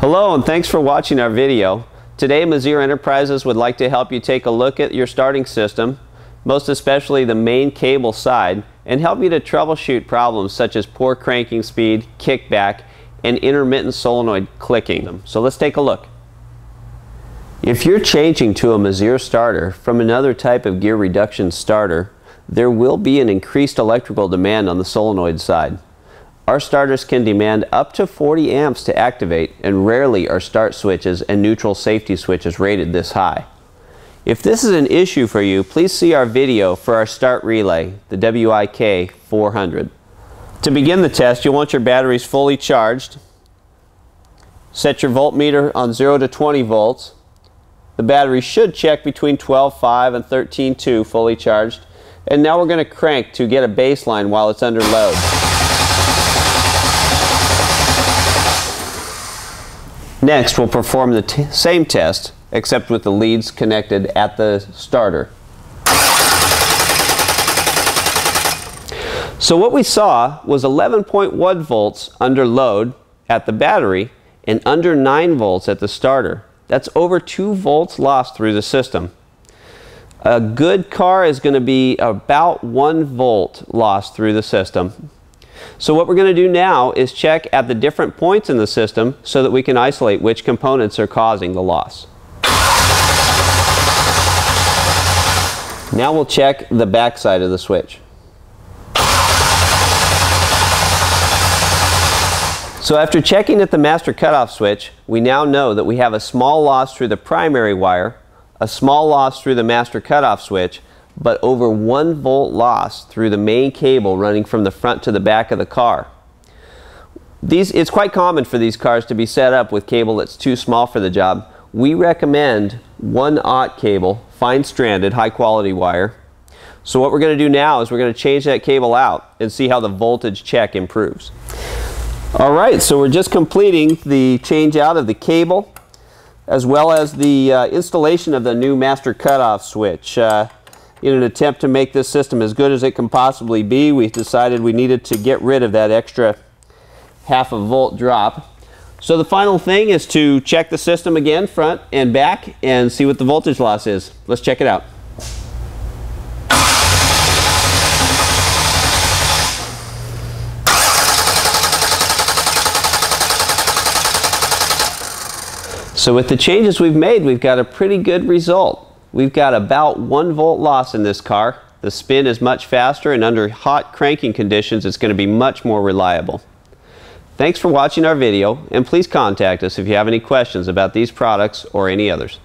Hello and thanks for watching our video. Today Meziere Enterprises would like to help you take a look at your starting system, most especially the main cable side, and help you to troubleshoot problems such as poor cranking speed, kickback, and intermittent solenoid clicking. So let's take a look. If you're changing to a Meziere starter from another type of gear reduction starter, there will be an increased electrical demand on the solenoid side. Our starters can demand up to 40 amps to activate and rarely are start switches and neutral safety switches rated this high. If this is an issue for you, please see our video for our start relay, the WIK 400. To begin the test, you'll want your batteries fully charged. Set your voltmeter on 0 to 20 volts. The battery should check between 12.5 and 13.2 fully charged. And now we're going to crank to get a baseline while it's under load. Next, we'll perform the same test, except with the leads connected at the starter. So what we saw was 11.1 volts under load at the battery and under 9 volts at the starter. That's over 2 volts lost through the system. A good car is going to be about 1 volt lost through the system. So what we're going to do now is check at the different points in the system so that we can isolate which components are causing the loss. Now we'll check the back side of the switch. So after checking at the master cutoff switch, we now know that we have a small loss through the primary wire, a small loss through the master cutoff switch, but over 1 volt loss through the main cable running from the front to the back of the car. These, it's quite common for these cars to be set up with cable that's too small for the job. We recommend 1 aught cable, fine stranded, high quality wire. So what we're going to do now is we're going to change that cable out and see how the voltage check improves. Alright, so we're just completing the change out of the cable as well as the uh, installation of the new master cutoff switch. Uh, in an attempt to make this system as good as it can possibly be, we decided we needed to get rid of that extra half a volt drop. So the final thing is to check the system again, front and back, and see what the voltage loss is. Let's check it out. So with the changes we've made, we've got a pretty good result. We've got about 1 volt loss in this car. The spin is much faster and under hot cranking conditions it's going to be much more reliable. Thanks for watching our video and please contact us if you have any questions about these products or any others.